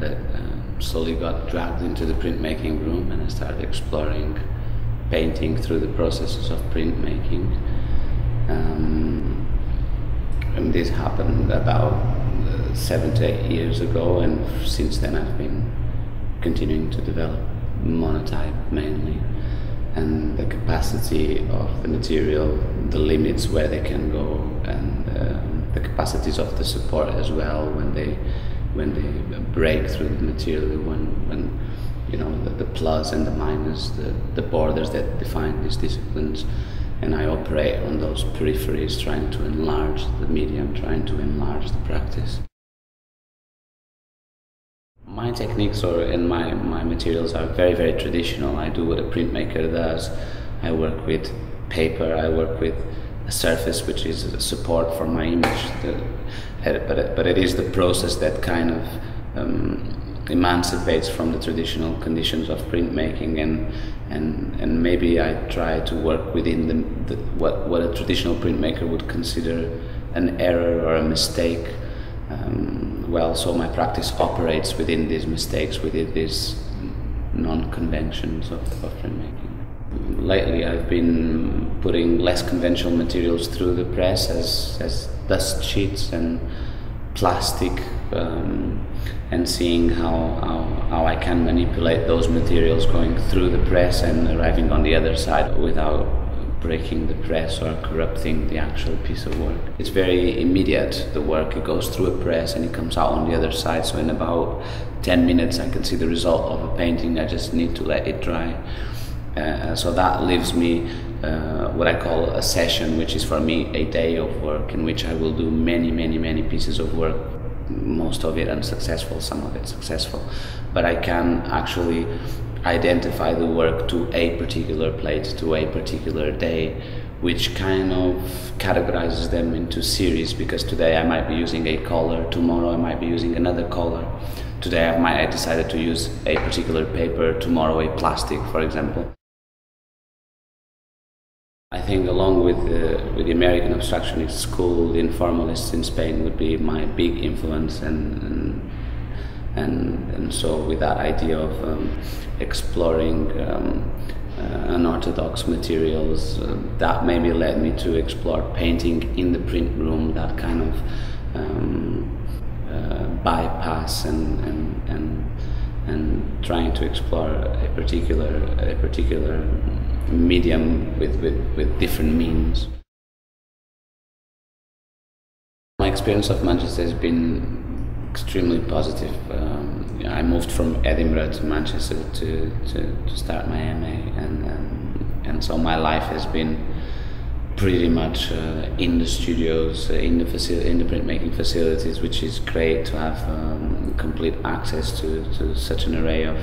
that um, slowly got dragged into the printmaking room and I started exploring painting through the processes of printmaking. Um, and this happened about uh, seven to eight years ago, and since then I've been continuing to develop monotype mainly and the capacity of the material, the limits where they can go, and um, the capacities of the support as well when they when they break through the material, when when you know the, the plus and the minus, the, the borders that define these disciplines, and I operate on those peripheries, trying to enlarge the medium, trying to enlarge the practice. My techniques or and my, my materials are very very traditional. I do what a printmaker does. I work with paper. I work with a surface which is a support for my image. The, but it, but it is the process that kind of um, emancipates from the traditional conditions of printmaking and and and maybe I try to work within the, the what what a traditional printmaker would consider an error or a mistake um, well, so my practice operates within these mistakes, within these non-conventions of, of printmaking. Lately, I've been putting less conventional materials through the press as, as dust sheets and plastic, um, and seeing how, how, how I can manipulate those materials going through the press and arriving on the other side without breaking the press or corrupting the actual piece of work. It's very immediate, the work. It goes through a press and it comes out on the other side. So in about 10 minutes, I can see the result of a painting. I just need to let it dry. Uh, so that leaves me uh, what I call a session, which is for me a day of work in which I will do many, many, many pieces of work most of it unsuccessful, some of it successful. But I can actually identify the work to a particular plate, to a particular day, which kind of categorizes them into series because today I might be using a color, tomorrow I might be using another color. Today I might I decided to use a particular paper, tomorrow a plastic, for example. I think along with the, with the American abstractionist school, the informalists in Spain would be my big influence and, and and, and so with that idea of um, exploring um, uh, unorthodox materials, uh, that maybe led me to explore painting in the print room, that kind of um, uh, bypass and, and, and, and trying to explore a particular, a particular medium with, with, with different means. My experience of Manchester has been extremely positive. Um, I moved from Edinburgh to Manchester to, to, to start my MA, and, um, and so my life has been pretty much uh, in the studios, uh, in the facil- in the printmaking facilities, which is great to have um, complete access to, to such an array of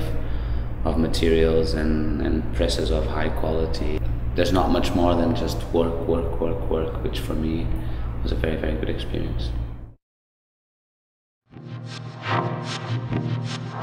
of materials and, and presses of high quality. There's not much more than just work, work, work, work, which for me was a very, very good experience. Thank you.